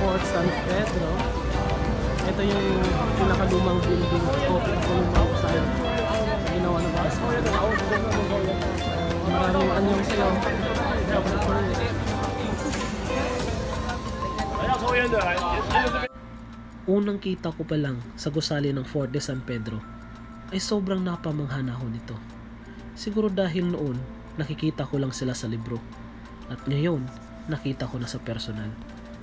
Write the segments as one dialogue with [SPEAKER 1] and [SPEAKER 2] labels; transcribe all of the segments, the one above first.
[SPEAKER 1] Fort San Pedro. Ito yung pinakalumang building o pinakalumang site na ginawa mga Spanish. Maraming anyong sa'yo. Unang kita ko pa lang sa gusali ng Fort de San Pedro ay sobrang napamanghanaho nito. Siguro dahil noon nakikita ko lang sila sa libro at ngayon nakita ko na sa personal.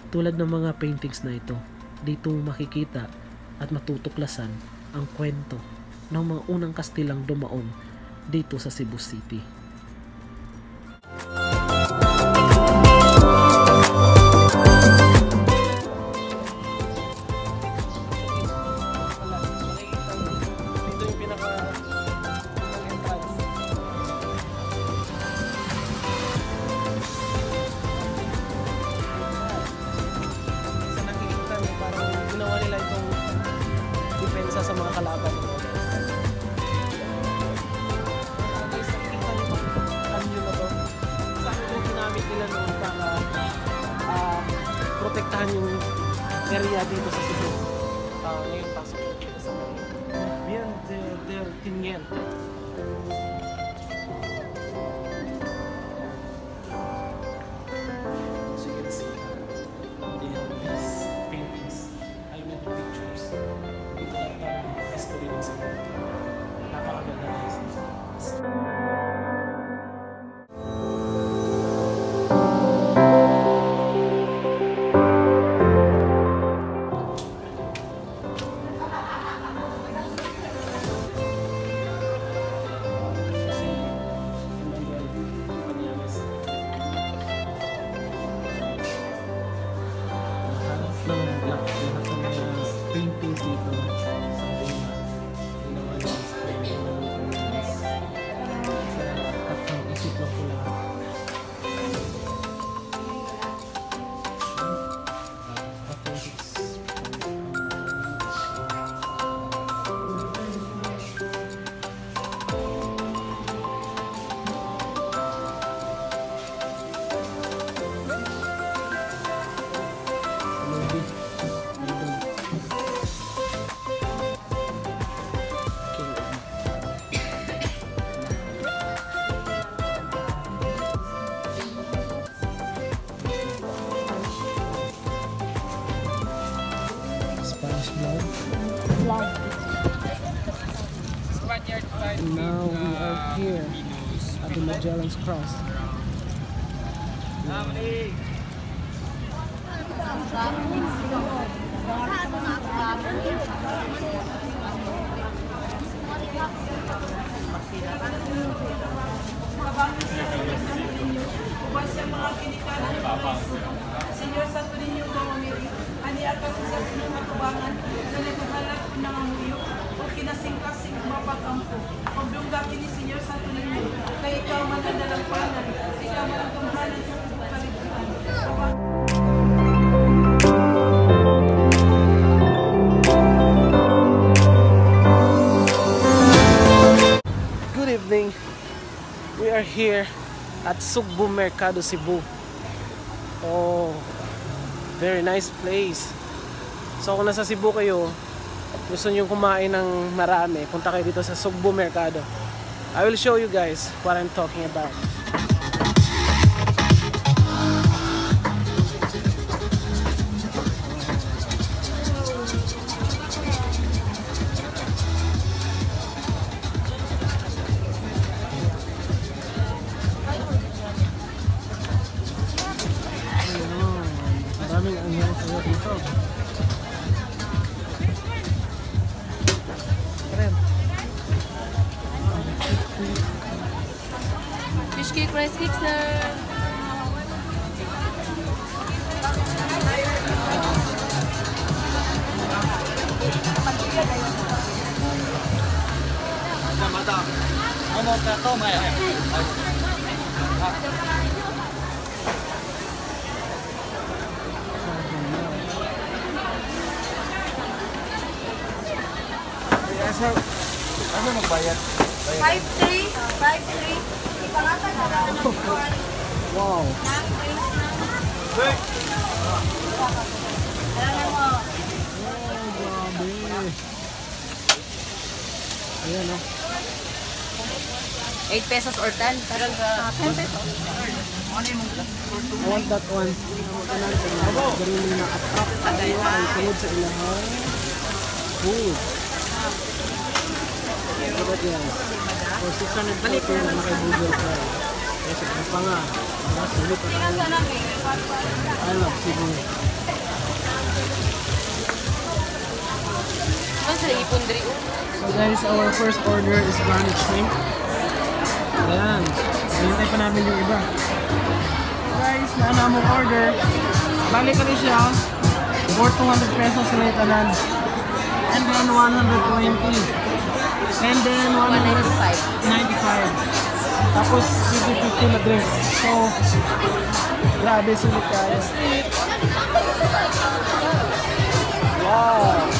[SPEAKER 1] Tulad ng mga paintings na ito, dito makikita at matutuklasan ang kwento ng mga unang kastilang dumaong dito sa Cebu City. Saan ito ginamit nila noon para ah, protektahan yung area dito sa Cebu. Ah, ngayon pasok dito sa may Bien de, del Tiniente. And now we are here at the Magellan's Cross.
[SPEAKER 2] Senyor Santo Niño Domamiri, aniakan sa sinyong matubangan na naghahalap ng amuyo o kinasing-kasing mapagampo. Pagdungga kini Senyor Santo Niño, kay ikaw manadalampanan, ikaw managkamhanan sa kalibutan.
[SPEAKER 1] Good evening. We are here at Sugbo Mercado, Cebu. Oh, very nice place. So kung nasa Cebu kayo, gusto niyo kumain ng marami, punta kayo dito sa Sugbo Mercado. I will show you guys what I'm talking about.
[SPEAKER 3] Cake, rice cake, sir.
[SPEAKER 4] Ano magbayad?
[SPEAKER 3] 5-3. 5-3.
[SPEAKER 1] Wow. Grabe. Ayan oh.
[SPEAKER 3] 8 pesos or 10. Parang uh, 10 pesos.
[SPEAKER 1] I want that one. Kanan sa mga garili na attract tayo ang tungod sa ilahang food. Look at yan. For 640 na kay Google Fry. Kasi ang panga. Mas ulit at Cebu.
[SPEAKER 3] Ano sa ipon diri?
[SPEAKER 1] So guys, our first order is garlic shrimp. Ayan. Hintay pa namin yung iba. Guys, naana mo order. Balik ka rin siya. For 200 pesos na itanan. And then 120. And then 195.
[SPEAKER 3] 195.
[SPEAKER 1] Tapos 50-50 na drink. So, grabe sulit kaya. Wow!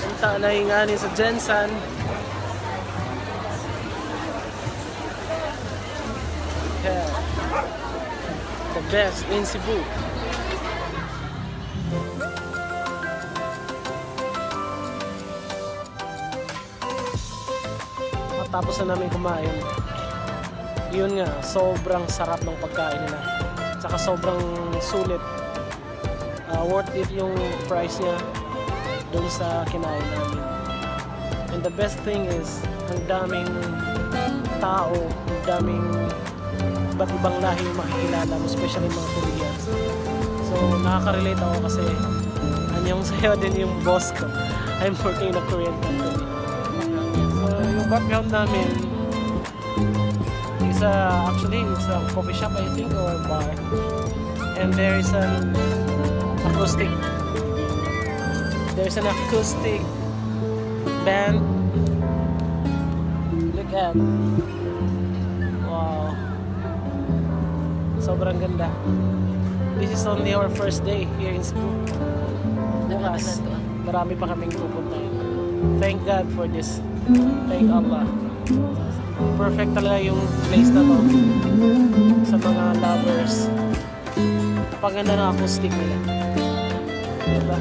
[SPEAKER 1] Punta na yung ani sa Jensen. Yeah. The best in Cebu. Matapos na namin kumain. Yun nga, sobrang sarap ng pagkain nila. Tsaka sobrang sulit. Ah, worth it yung price niya dun sa kinain namin. And the best thing is, ang daming tao, ang daming iba't ibang lahi yung makikilala mo, especially mga Koreans. So, nakaka-relate ako kasi anyong sayo din yung boss ko. I'm working in a Korean company. Background namin is a, actually, it's a coffee shop, I think, or a bar. And there is an acoustic there's an acoustic band. Look at. Wow. Sobrang ganda. This is only our first day here in Cebu. Bukas, marami pa kaming pupuntahin. Thank God for this. Thank Allah. Perfect talaga yung place na to sa mga lovers. Paganda ng acoustic nila. Diba?